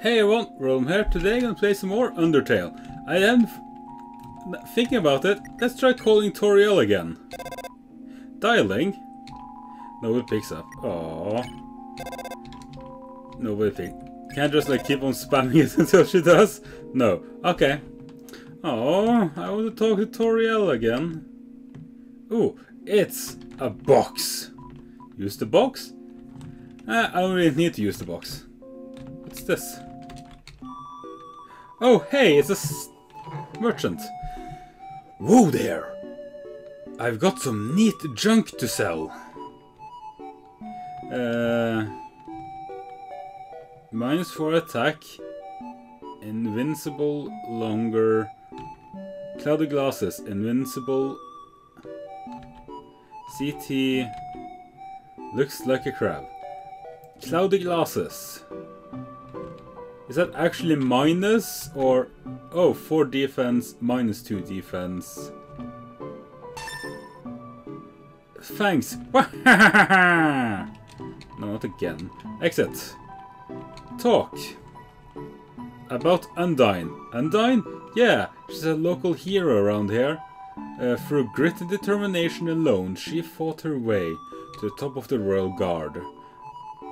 Hey everyone, Rome here. Today I'm gonna play some more Undertale. I am thinking about it. Let's try calling Toriel again. Dialing. Nobody picks up. Aww. Nobody picks. Can I just like keep on spamming it until she does? No. Okay. Oh, I want to talk to Toriel again. Ooh, it's a box. Use the box? Uh, I don't really need to use the box. What's this? Oh, hey, it's a merchant. Whoa there! I've got some neat junk to sell. Uh, minus 4 attack. Invincible longer. Cloudy glasses. Invincible. CT. Looks like a crab. Cloudy glasses. Is that actually minus or... Oh, 4 defense, minus 2 defense. Thanks. no, not again. Exit. Talk. About Undyne. Undyne? Yeah, she's a local hero around here. Uh, through grit and determination alone, she fought her way to the top of the Royal Guard.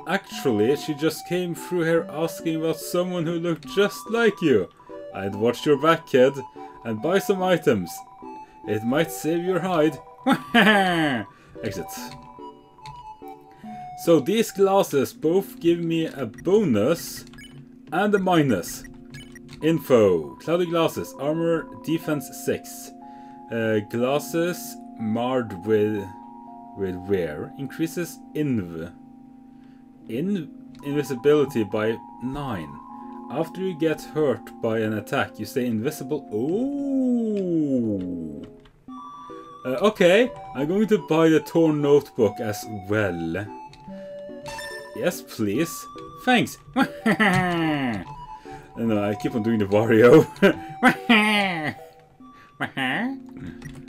Actually, she just came through here asking about someone who looked just like you. I'd watch your back, kid, and buy some items. It might save your hide. Exit. So these glasses both give me a bonus and a minus. Info. Cloudy glasses. Armor defense 6. Uh, glasses marred with with wear increases inv in invisibility by 9. After you get hurt by an attack, you stay invisible. Ooh. Uh, okay, I'm going to buy the torn notebook as well. Yes, please. Thanks. no, I keep on doing the Wario.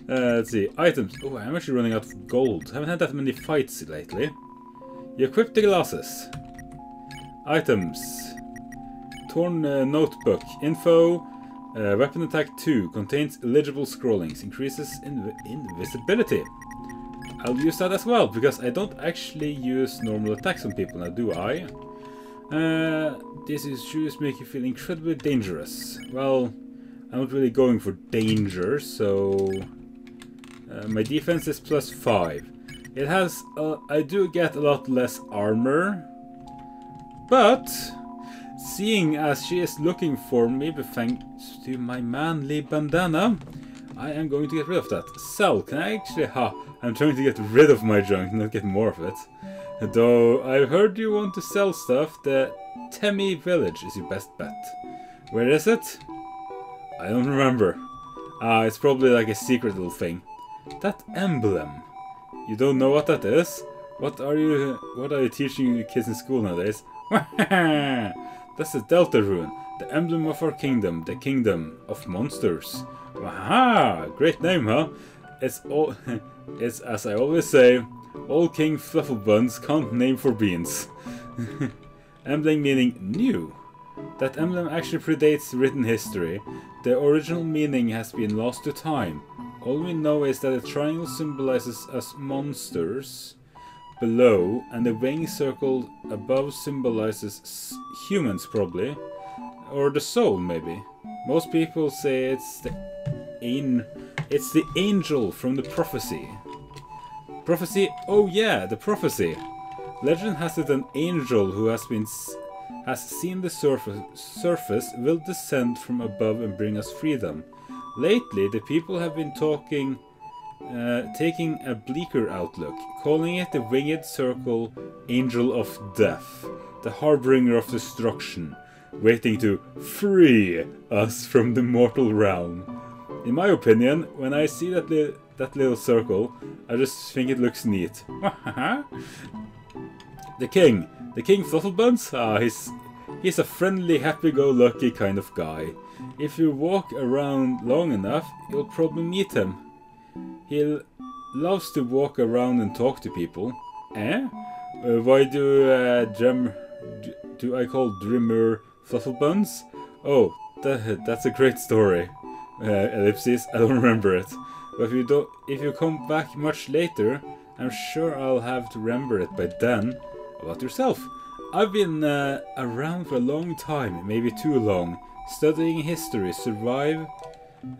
uh, let's see. Items. Oh, I'm actually running out of gold. Haven't had that many fights lately. You equip the glasses. Items. Torn uh, notebook. Info. Uh, weapon attack 2. Contains illegible scrollings. Increases inv invisibility. I'll use that as well, because I don't actually use normal attacks on people now, do I? Uh, these shoes make you feel incredibly dangerous. Well, I'm not really going for danger, so... Uh, my defense is plus 5. It has, uh, I do get a lot less armor, but seeing as she is looking for me, thanks to my manly bandana, I am going to get rid of that. Sell, can I actually, ha, I'm trying to get rid of my junk, not get more of it. Though I've heard you want to sell stuff, the Temmie village is your best bet. Where is it? I don't remember. Ah, uh, it's probably like a secret little thing. That emblem. You don't know what that is? What are you what are you teaching your kids in school nowadays? That's the Delta Rune, the emblem of our kingdom, the kingdom of monsters. Aha! Great name, huh? It's all it's as I always say, old King Flufflebuns can't name for beans. emblem meaning new. That emblem actually predates written history. The original meaning has been lost to time. All we know is that the triangle symbolizes us monsters below, and the wing circle above symbolizes humans, probably. Or the soul, maybe. Most people say it's the an it's the angel from the prophecy. Prophecy? Oh yeah, the prophecy. Legend has it an angel who has been has seen the surface, surface will descend from above and bring us freedom. Lately, the people have been talking, uh, taking a bleaker outlook, calling it the Winged Circle Angel of Death, the harbinger of destruction, waiting to free us from the mortal realm. In my opinion, when I see that, li that little circle, I just think it looks neat. the king. The king Flufflebuns? Ah, he's, he's a friendly, happy-go-lucky kind of guy. If you walk around long enough, you'll probably meet him. He loves to walk around and talk to people. Eh? Uh, why do uh, Drum, do I call Dreemurr Fluffle Buns? Oh, that, that's a great story. Uh, ellipses, I don't remember it. But if you don't, if you come back much later, I'm sure I'll have to remember it by then. About yourself? I've been uh, around for a long time, maybe too long, studying history, survive.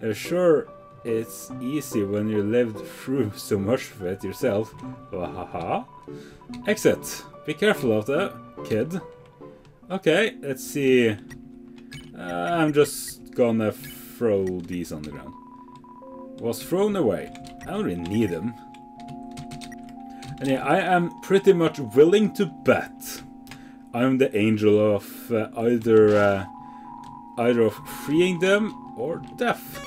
Uh, sure, it's easy when you lived through so much of it yourself. Wahaha. Exit. Be careful out there, kid. Okay, let's see. Uh, I'm just gonna throw these on the ground. Was thrown away. I don't really need them. And yeah, I am pretty much willing to bet I'm the angel of uh, either uh, either of freeing them or death.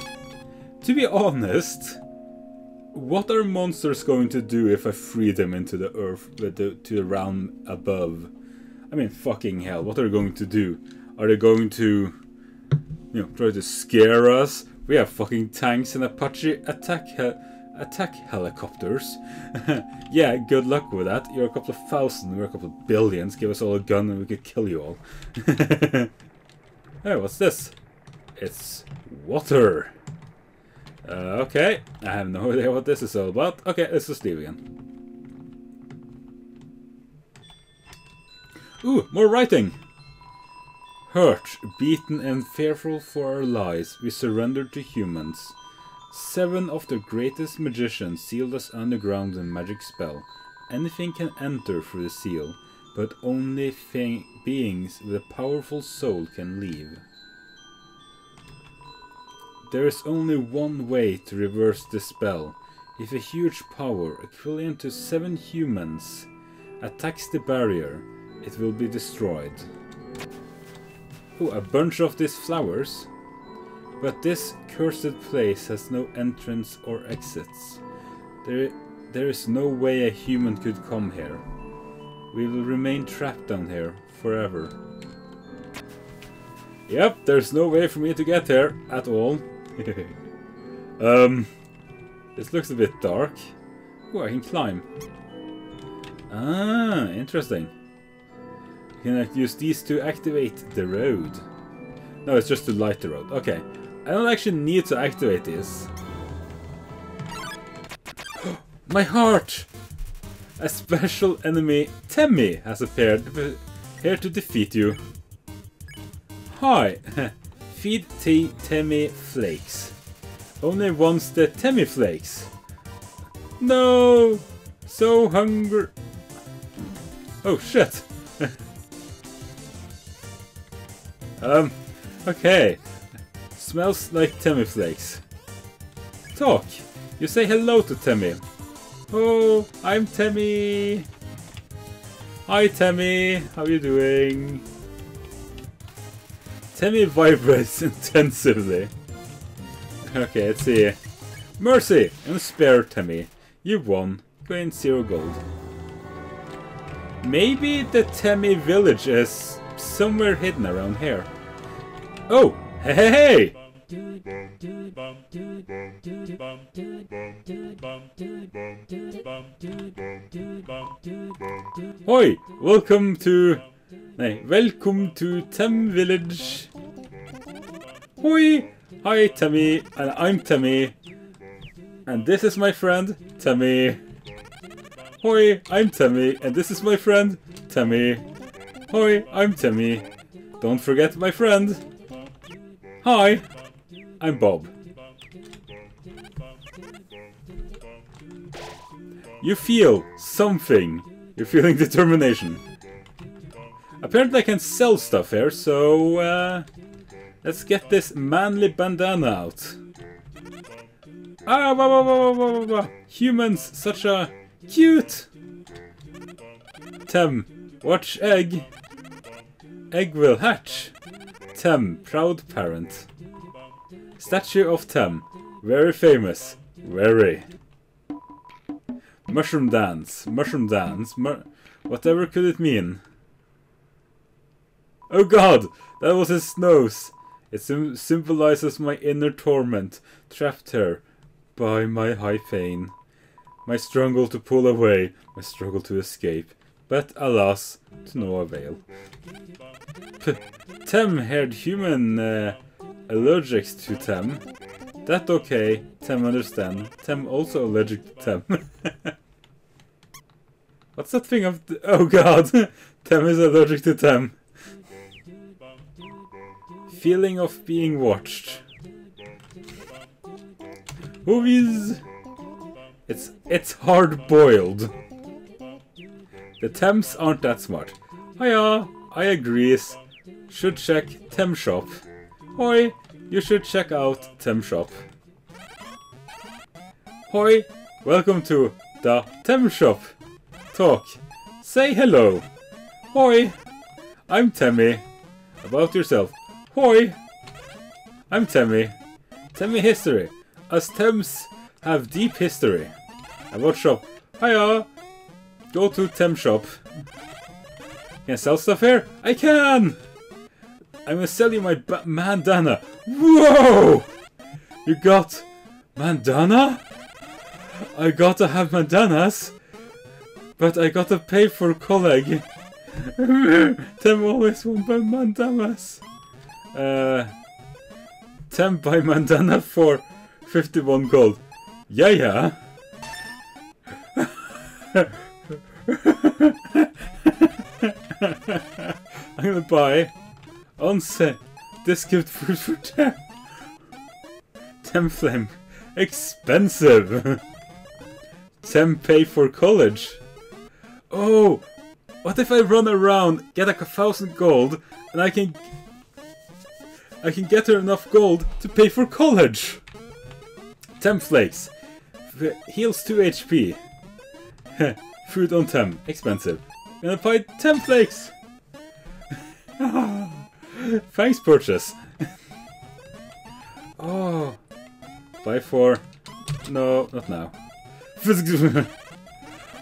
To be honest, what are monsters going to do if I free them into the earth, to the realm above? I mean, fucking hell, what are they going to do? Are they going to, you know, try to scare us? We have fucking tanks and Apache attack attack helicopters. yeah, good luck with that. You're a couple of thousand, we're a couple of billions. Give us all a gun and we could kill you all. hey, what's this? It's water. Uh, okay, I have no idea what this is all about. Okay, let's just leave again. Ooh, more writing! Hurt, beaten and fearful for our lives, we surrendered to humans. Seven of the greatest magicians sealed us underground in magic spell. Anything can enter through the seal, but only beings with a powerful soul can leave. There is only one way to reverse the spell. If a huge power, equivalent to seven humans, attacks the barrier, it will be destroyed. Oh, a bunch of these flowers? But this cursed place has no entrance or exits. There, there is no way a human could come here. We will remain trapped down here forever. Yep, there's no way for me to get there, at all. um, this looks a bit dark. Oh, I can climb. Ah, interesting. You can use these to activate the road. No, it's just to light the road. Okay. I don't actually need to activate this. My heart! A special enemy, Temmie, has appeared here to defeat you. Hi! Feed T Temmie Flakes. Only wants the Temmie Flakes. No! So hungry. Oh shit. um, okay. Smells like Temmie Flakes. Talk. You say hello to Temmie. Oh, I'm Temmie. Hi Temmie, how are you doing? Temmie vibrates intensively. Okay, let's see. Mercy! And spare Temmie. You won. Gain zero gold. Maybe the Temmie village is somewhere hidden around here. Oh! Hey hey hey! Hoi! Welcome to Nej, welcome to Tem Village. Hoi! Hi, Temmie, and I'm Temmie. And this is my friend, Temmie. Hoi, I'm Temmie, and this is my friend, Temmie. Hoi, I'm Temmie. Don't forget my friend. Hi, I'm Bob. You feel something. You're feeling determination. Apparently I can sell stuff here, so uh, let's get this manly bandana out. Ah, wah, wah, wah, wah, wah, humans, such a cute. Tem, watch egg. Egg will hatch. Tem, proud parent. Statue of Tem, very famous, very. Mushroom dance, mushroom dance, mu whatever could it mean? Oh god, that was his nose. It sim symbolizes my inner torment, trapped here by my high pain. My struggle to pull away, my struggle to escape, but alas, to no avail. P Tem-haired human uh, allergic to Tem. That okay. Tem understand. Tem also allergic to Tem. What's that thing of... oh god! Tem is allergic to Tem. Feeling of being watched. Movies... It's it's hard boiled. The Tems aren't that smart. Hiya, I agrees. Should check Tem Shop. Hoi, you should check out Tem Shop. Hoi, welcome to the Tem Shop. Talk. Say hello. Hoi, I'm Temmie. About yourself. Hoi, I'm Temmie. Temmie history. Us Tems have deep history. About shop. Hiya! Go to Tem shop. Can I sell stuff here? I can! I'm gonna sell you my bandana. Whoa! You got bandana? I gotta have bandanas. But I gotta pay for colleague. Tem always want bandanas. Uh, Tem buy bandana for 51 gold. Yeah, yeah. I'm gonna buy onsen discount food for 10. 10 flame. Expensive. Tem pay for college. Oh, what if I run around, get like a thousand gold, and I can I can get her enough gold to pay for college. Tem flakes. Heals 2 HP. Food on Tem. Expensive. Gonna buy Tem flakes! Ah. Thanks, purchase. oh. Buy 4. No, not now.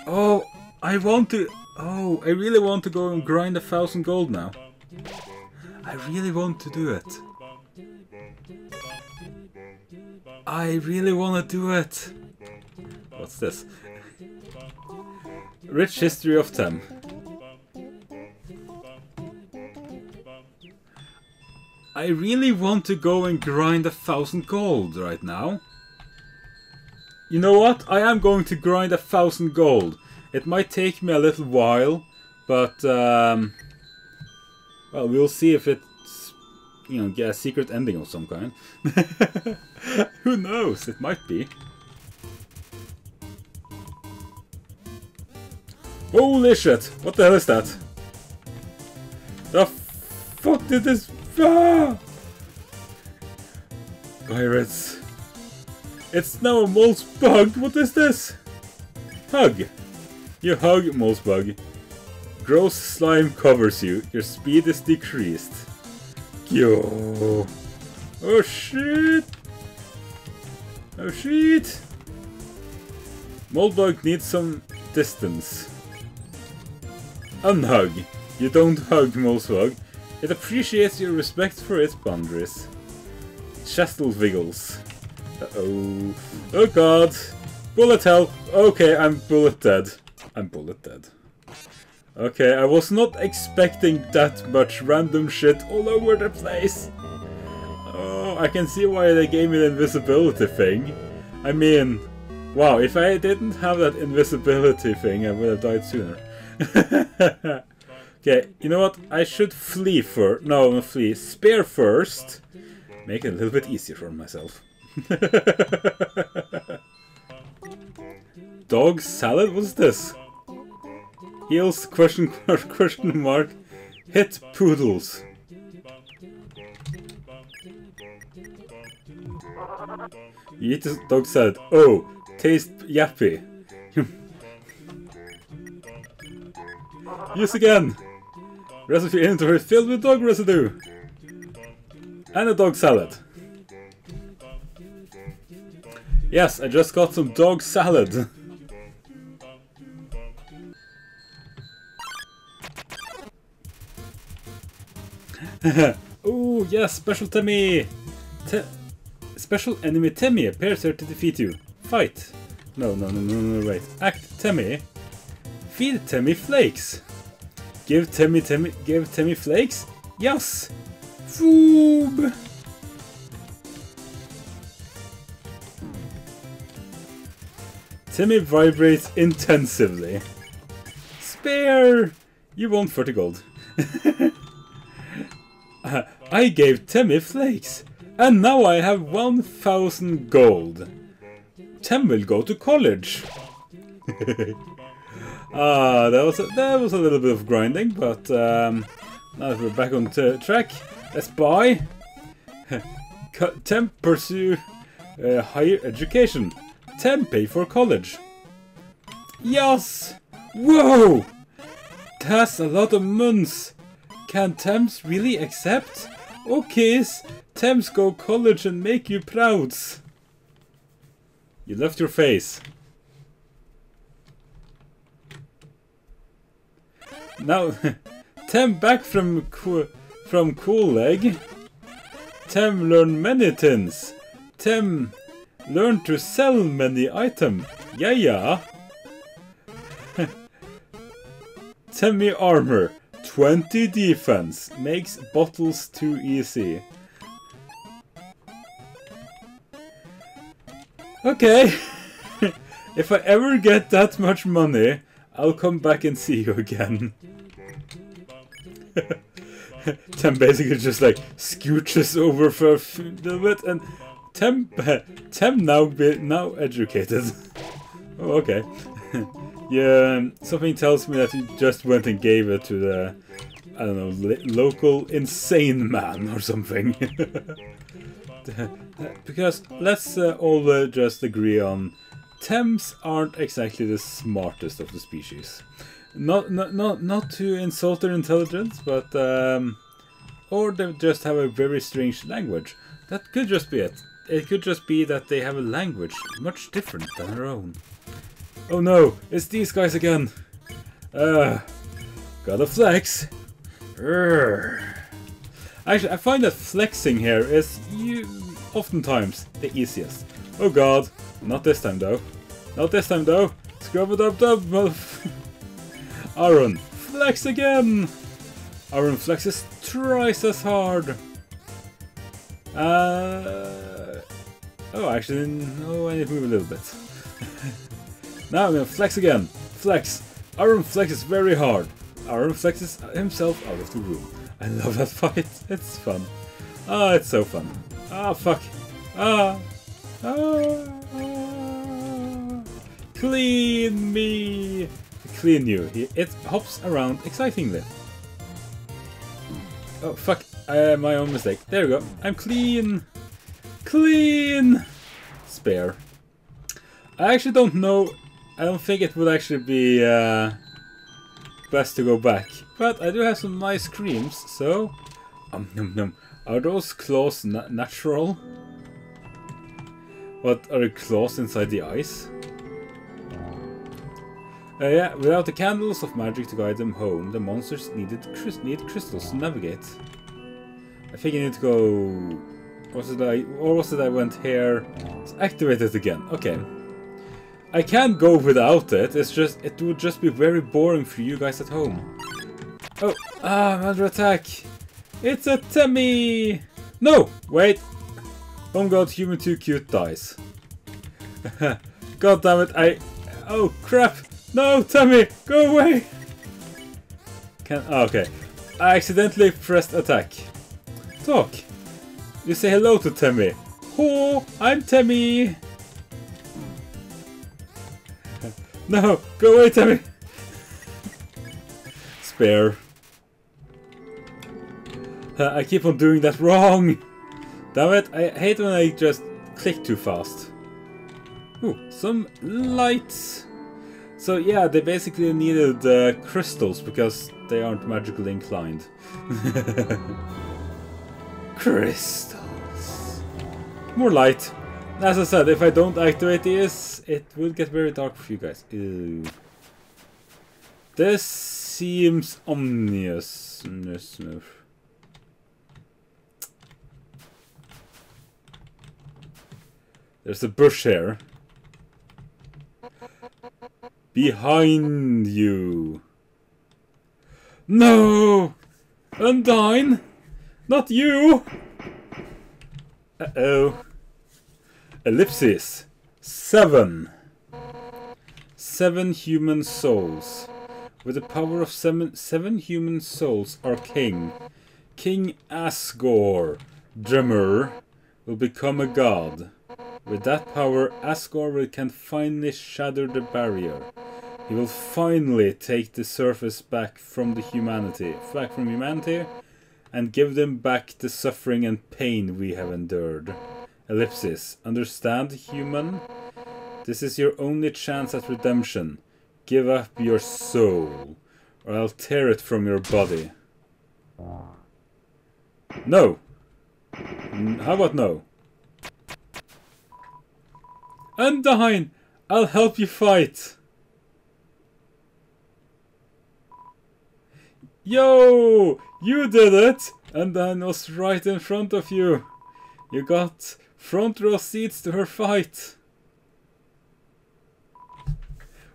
oh, I want to... Oh, I really want to go and grind a thousand gold now. I really want to do it. I really want to do it. What's this? Rich history of Tem. I really want to go and grind a thousand gold right now. You know what? I am going to grind a thousand gold. It might take me a little while, but um, well, we'll see if it's you know get a secret ending of some kind. Who knows? It might be. Holy shit! What the hell is that? The fuck did this... Ah! Pirates. It's now a Moldbygg. What is this? Hug. You hug, Moldbygg. Gross slime covers you. Your speed is decreased. Yo. Oh shit. Oh shit. Moldbygg needs some distance. Unhug. You don't hug Moldbygg. It appreciates your respect for its boundaries. Chestle wiggles. Uh-oh. Oh god. Bullet hell. Okay, I'm bullet dead. I'm bullet dead. Okay, I was not expecting that much random shit all over the place. Oh, I can see why they gave me the invisibility thing. I mean, wow, if I didn't have that invisibility thing, I would have died sooner. okay, you know what? I should flee first. No, not flee. Spare first. Make it a little bit easier for myself. Dog salad? What's this? Heals question mark, question mark. Hit poodles. You eat the dog salad. Oh, taste yappy. Use again! Recipe inventory filled with dog residue! And a dog salad. Yes, I just got some dog salad. oh yes, special Temmie! Te special enemy Temmie appears here to defeat you. Fight! No, no, no, no, no, wait. Act Temmie. Feed Temmie flakes. Give Timmy Temmie give Temmie flakes? Yes! Foob! Temmie vibrates intensively. Spare! You won 30 gold. Uh, I gave Temmie flakes, and now I have 1000 gold. Tem will go to college. ah, that was a, that was a little bit of grinding, but um, now that we're back on track, let's buy. Tem pursue uh, higher education. Tem pay for college. Yes! Whoa! That's a lot of months. Can Tems really accept? Okay, Tems go college and make you proud. You left your face. Now, Tem back from from Cool Leg. Tem learn many things. Tem learn to sell many items. Yeah, yeah. Temmie armor. 20 defense. Makes bottles too easy. Okay. if I ever get that much money, I'll come back and see you again. Tem basically just like scooches over for a little bit and Tem, Tem now be now educated. oh, okay. yeah, something tells me that he just went and gave it to the, I don't know, local insane man or something. because let's uh, all uh, just agree on Tems aren't exactly the smartest of the species. Not not not not to insult their intelligence, but um, or they just have a very strange language. That could just be it. It could just be that they have a language much different than our own. Oh no, it's these guys again. Uh, gotta flex. Urgh. Actually, I find that flexing here is you oftentimes the easiest. Oh god, not this time though. Not this time though. Scrub it up, up. Aaron, flex again. Aaron flexes twice as hard. Uh, oh, actually, no, I need to move a little bit. now I'm gonna flex again. Flex. Aaron flexes very hard. Aaron flexes himself out of the room. I love that fight. It's fun. Ah, oh, it's so fun. Ah, oh, fuck. Ah. Ah. Clean me! Clean you. It hops around excitingly. Oh, fuck. Uh, my own mistake. There we go. I'm clean. Clean! Spare. I actually don't know. I don't think it would actually be uh, best to go back. But I do have some nice creams, so... Um, num, num. Are those claws na natural? What, are the claws inside the ice? Uh, yeah, without the candles of magic to guide them home, the monsters needed need crystals to navigate. I think I need to go... Was it I... Or was it I went here? It's activated again. Okay. I can go without it, it's just... It would just be very boring for you guys at home. Oh! Ah, I'm under attack! It's a Temmie! No! Wait! Oh god, human too cute dies. god damn it, I... Oh crap! No, Temmie, go away! Can oh, okay. I accidentally pressed attack. Talk. You say hello to Temmie. Oh, I'm Temmie. no, go away, Temmie. Spare. Uh, I keep on doing that wrong. Damn it, I hate when I just click too fast. Ooh, some lights. So yeah, they basically needed uh, crystals because they aren't magically inclined. crystals. More light. As I said, if I don't activate this, it will get very dark for you guys. Ew. This seems ominous. There's a bush here. Behind you. No! Undyne! Not you! Uh-oh. Ellipsis. Seven. Seven human souls. With the power of seven, seven human souls, our king, King Asgore, Dreemurr, will become a god. With that power, Asgore can finally shatter the barrier. He will finally take the surface back from the humanity, back from humanity, and give them back the suffering and pain we have endured. Ellipsis. Understand, human? This is your only chance at redemption. Give up your soul, or I'll tear it from your body. No! How about no? Undyne! I'll help you fight! Yo! You did it! Undyne was right in front of you. You got front row seats to her fight.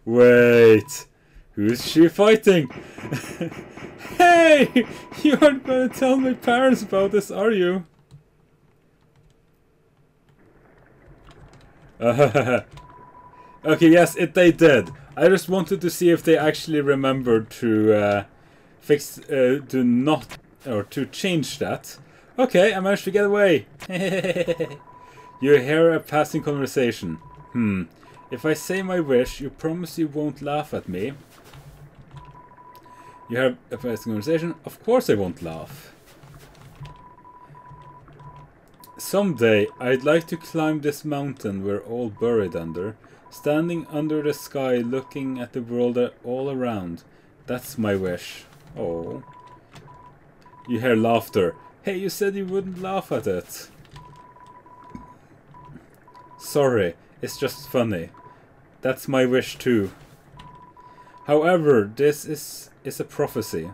Wait, who's she fighting? hey, you aren't gonna tell my parents about this, are you? Okay, yes, it they did. I just wanted to see if they actually remembered to uh, fix, uh, to not, or to change that. Okay, I managed to get away. you hear a passing conversation. Hmm. If I say my wish, you promise you won't laugh at me. You have a passing conversation? Of course I won't laugh. Someday, I'd like to climb this mountain we're all buried under, standing under the sky looking at the world all around. That's my wish. Oh. You hear laughter. Hey, you said you wouldn't laugh at it. Sorry, it's just funny. That's my wish too. However, this is, is a prophecy.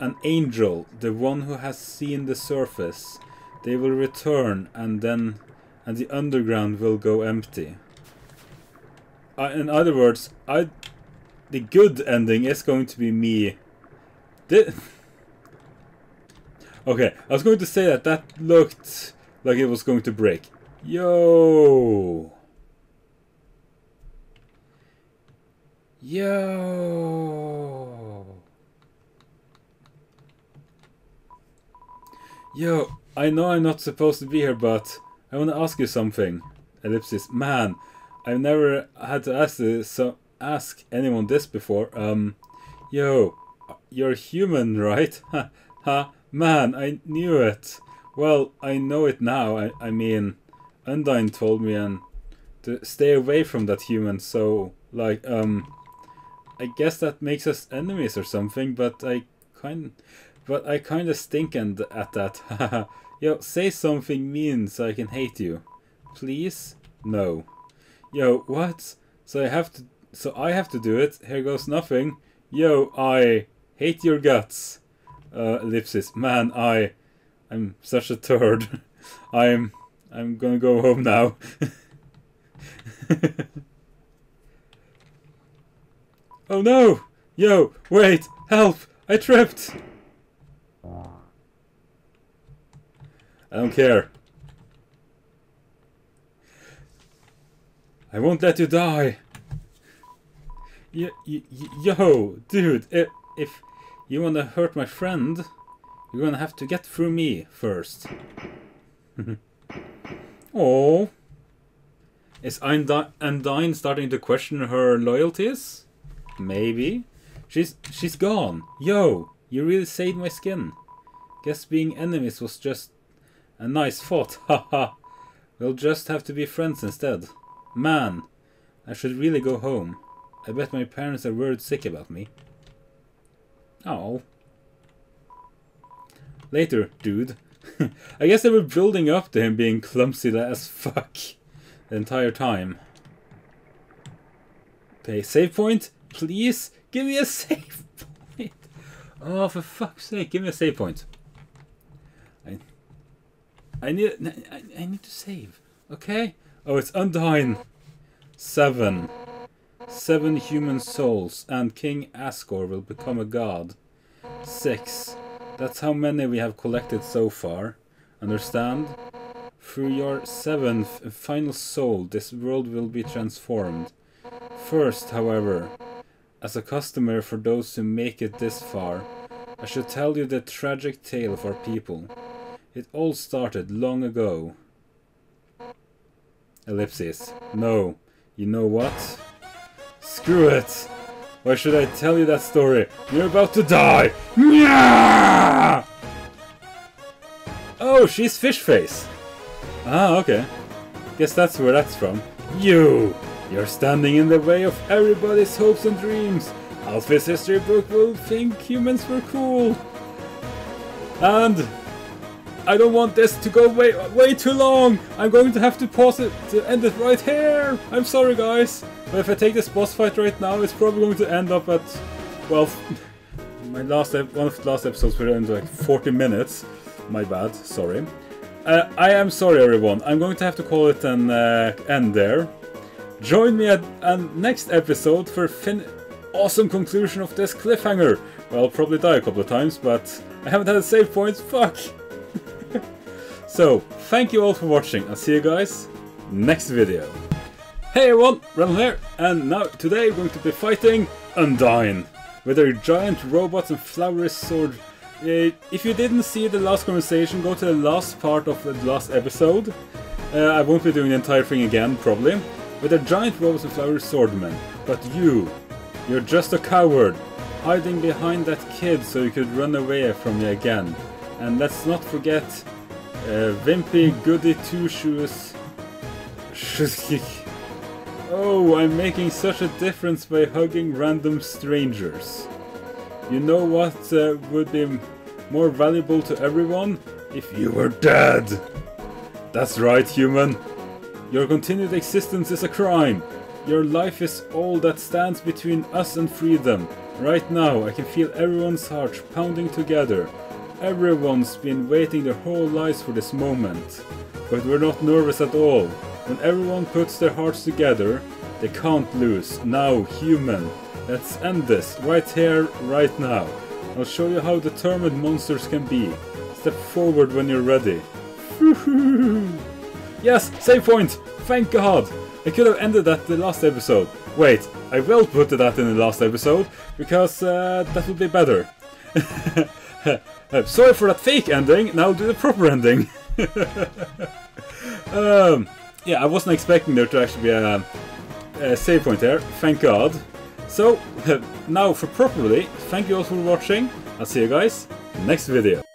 An angel, the one who has seen the surface, they will return and then and the underground will go empty. Uh, in other words, I, the good ending is going to be me. Okay, I was going to say that that looked like it was going to break. Yo! Yo! Yo, I know I'm not supposed to be here, but I want to ask you something. Ellipsis. Man, I've never had to ask this, so ask anyone this before. Um, yo, you're human, right? Ha, ha. Man, I knew it. Well, I know it now. I, I mean, Undyne told me and to stay away from that human, so, like, um, I guess that makes us enemies or something, but I kind, but I kinda stink and at that. Yo, say something mean so I can hate you. Please? No. Yo, what? So I have to, so I have to do it. Here goes nothing. Yo, I hate your guts uh, ellipsis. Man, I, I'm such a turd. I'm, I'm gonna go home now. oh no! Yo, wait, help! I tripped! I don't care. I won't let you die. Y yo, dude, if, if you wanna hurt my friend? You're gonna have to get through me first. oh. Is Undyne starting to question her loyalties? Maybe. She's she's gone. Yo, you really saved my skin. Guess being enemies was just a nice thought. Haha. we'll just have to be friends instead. Man, I should really go home. I bet my parents are worried sick about me. Oh. Later, dude. I guess they were building up to him being clumsy as fuck the entire time. Okay, save point? Please? Give me a save point! Oh, for fuck's sake, give me a save point. I, I need, I, I need to save, okay? Oh, it's Undyne. Seven. Seven human souls, and King Asgore will become a god. Six. That's how many we have collected so far. Understand? Through your seventh and final soul, this world will be transformed. First, however, as a customer for those who make it this far, I should tell you the tragic tale of our people. It all started long ago. Ellipsis. No. You know what? Screw it! Why should I tell you that story? You're about to die! Oh, she's Fish Face! Ah, okay. Guess that's where that's from. You! You're standing in the way of everybody's hopes and dreams. Alphys's history book will think humans were cool. And I don't want this to go way way too long. I'm going to have to pause it to end it right here. I'm sorry, guys, but if I take this boss fight right now, it's probably going to end up at well, my last one of the last episodes were in like 40 minutes. My bad. Sorry. Uh, I am sorry, everyone. I'm going to have to call it an uh, end there. Join me at a next episode for fin awesome conclusion of this cliffhanger. Well, I'll probably die a couple of times, but I haven't had a save point. Fuck. So, thank you all for watching. I'll see you guys next video. Hey everyone, Randall here, and now today we're going to be fighting Undyne with our giant robots and flowery sword. Uh, if you didn't see the last conversation, go to the last part of the last episode. Uh, I won't be doing the entire thing again, probably. With a giant robots and flowery swordman. But you, you're just a coward, hiding behind that kid so you could run away from me again. And let's not forget Wimpy Goody Two Shoes. oh, I'm making such a difference by hugging random strangers. You know what uh, would be more valuable to everyone? If you were dead! That's right, human. Your continued existence is a crime. Your life is all that stands between us and freedom. Right now, I can feel everyone's hearts pounding together. Everyone's been waiting their whole lives for this moment. But we're not nervous at all. When everyone puts their hearts together, they can't lose. Now, human. Let's end this, right here, right now. I'll show you how determined monsters can be. Step forward when you're ready. yes, save point! Thank God! I could have ended that the last episode. Wait, I will put that in the last episode, because uh, that would be better. Sorry for that fake ending, now do the proper ending. um, yeah, I wasn't expecting there to actually be a, a save point there, thank God. So, now for properly, thank you all for watching. I'll see you guys next video.